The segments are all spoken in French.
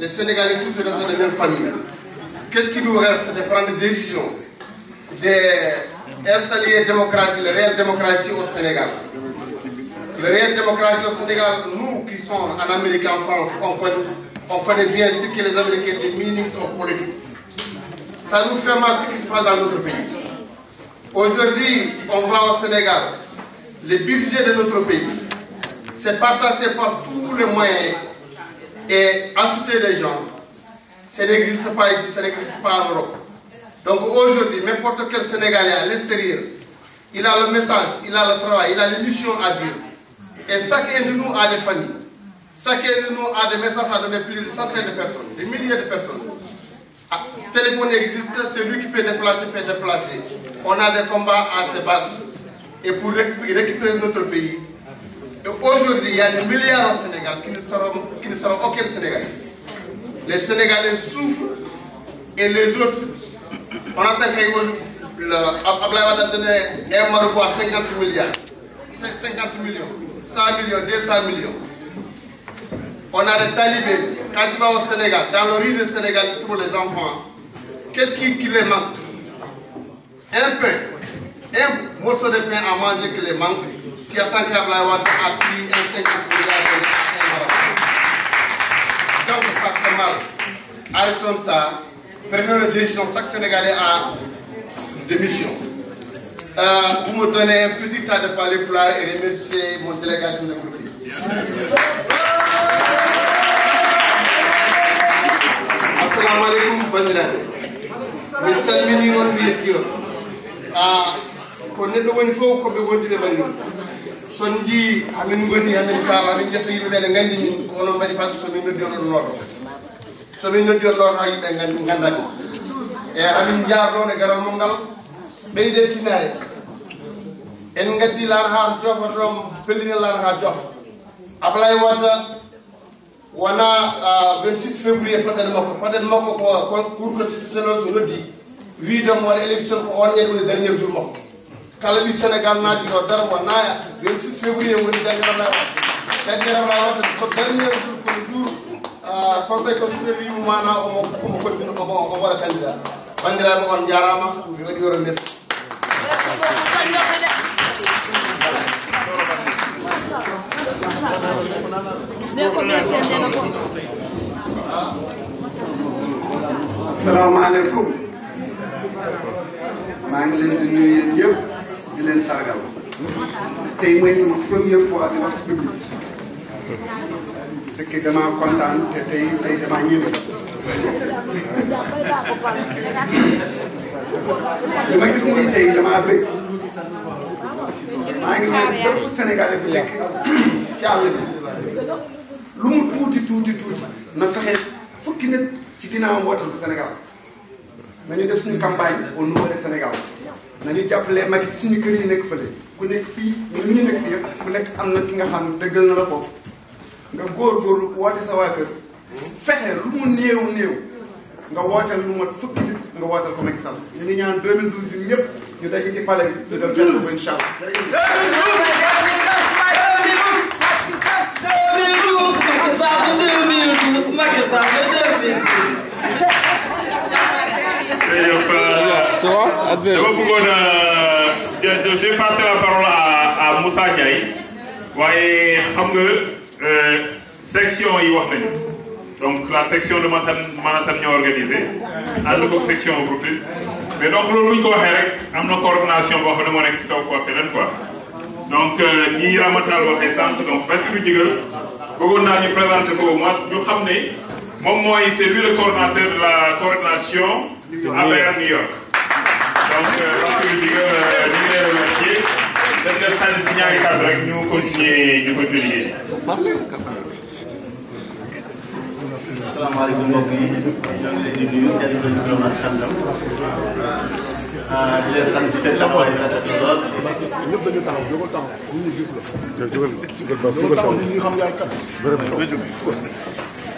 Les Sénégalais tous de la même famille. Qu'est-ce qui nous reste de prendre des décisions, d'installer la démocratie, la réelle démocratie au Sénégal? La réelle démocratie au Sénégal, nous qui sommes en Amérique en France, on connaît, on connaît bien ce que les Américains meanings of politics. Ça nous fait mal ce qui se passe dans notre pays. Aujourd'hui, on voit au Sénégal le budget de notre pays. C'est partagé par tous les moyens et ajouter des gens. Ça n'existe pas ici, ça n'existe pas en Europe. Donc aujourd'hui, n'importe quel Sénégalais à l'extérieur, il a le message, il a le travail, il a l'émission à dire. Et chacun de nous a des familles. Chacun de nous a des messages à donner plus de centaines de personnes, des milliers de personnes. Ah, téléphone existe, c'est lui qui peut déplacer, peut déplacer. On a des combats à se battre. Et pour récupérer notre pays. Et aujourd'hui, il y a des milliards au Sénégal qui ne seront, qui ne seront aucun Sénégalais. Les Sénégalais souffrent et les autres, on attend que Ablaï va donner un Maroc à 50 milliards, 50 millions, 100 millions, 200 millions. On a des talibés. Quand tu vas au Sénégal, dans le riz du Sénégal, tu trouves les enfants. Qu'est-ce qui, qui les manque? Un pain. Un morceau de pain à manger qui les manque. Attends qu'Ablaï va a pris un 50 milliards de Donc ça fait mal. Arrêtons ça. Prenons la décision. Chaque Sénégalais a des missions. Euh, vous me donnez un petit tas de parler pour et remercier mon délégation de groupe. assalamu aleykum bandiraɓe mi salmini on mi yetti on a ko neɗɗo woni fof koɓe wondiɓe mbaɗi ɗum son jii amin gonni hande mi kaala min ƴetta yimɓeɓe ne gandi min ko onon mbaɗi par ce que noddi on ɗon noto somin noddi on ɗoto yimɓe gandi gandani e amin jarɗon e garal mum ngal ɓeyde tinare en gaddi laana ha jofa ɗon pelline laana ha jofa ablay wadda wona 26 février paɗɗen makko paɗɗen makko ko cour constitutionnel so noddi wiidemo waɗa élection ko on woni dernier jour kala ɓi sénégal naaji ɗo dara wona 26 février woni dernier ablay wat dernier ablay watta so dernier jour kono jour conseil constitutionnel wimo mana omo omo continue omo omo waɗa candidat bandiraɓe on jarama mi waɗi yoro merci asalaamaaleykum maa ngi di nuyu yéen leen sargal tey mooy sama première fois di wax ci public c'est que damaa kontaan te tey tey damaa ñëwee li ma gis nii tey damaa bëgg maa ngi ñaan bépp Sénégalais bu nekk ci àll bi lu mu tuuti tuuti tuuti na fexe fukki nit ci ginnaawam wootal ko Sénégal nañu def suñu campagne au niveau de Sénégal. Nañu jàppale Macky suñu kër yi nekk fële. Ku nekk fii ñun ñu nekk fii yëpp ku nekk am na ki nga xam ne dëggal na la foofu. Nga góorgóorlu woote sa waa kër. Fexe lu mu néew néew. Nga wooteel lu mat fukki nit nga wooteel ko Macky Sall. Ñu ngi ñaan 2012 bi ñëpp ñu daje ci palais bi. Ñu def fekk ko incha allah. Dama bëggoon a j'ai passé la parole à Moussa Ndiaye. Waaye xam nañu. Donc la section de Manhattan Manhattan ñoo organisé ànd ko section Brooklyn mais donc loolu bu ñu ko coordination quoi donc ñi waxee sànq donc Bassirou Djigal ko c'est le coordonnateur de la coordination APR New York. Donc ñu ngi lay remercier dañ nga sànni si ñaari kàddu rek ñu continuer ñu continuer liggéey asalaamaaleykum mbokk yi ñoo ngi leen di nuyu kenn ku nekk ak santam di leen sant seen taxawaay rafet lool. ñëpp dañu taxaw jógal taxaw ñu gis la. jógal jógal jógal taxaw ñu xam yaay kat.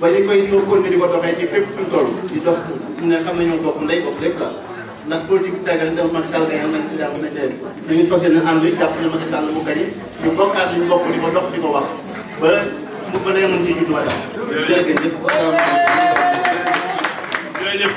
ba ñu koy ñëw continuer di ko doxee ci fépp fu ñu toll. di dox ne xam ne ñoo bokk ndey bokk lépp la. ndax politique bi tàggal dem Macky Sall gañe nañ ci jàpp nañ tey dañu fas yéene ànd jàpp ne Macky Sall mu gañe ñu bokkaat ñu bokk di ko dox di ko wax. ba mu a mën ci juddu watam jërëjëf. Jërëjëf.